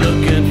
looking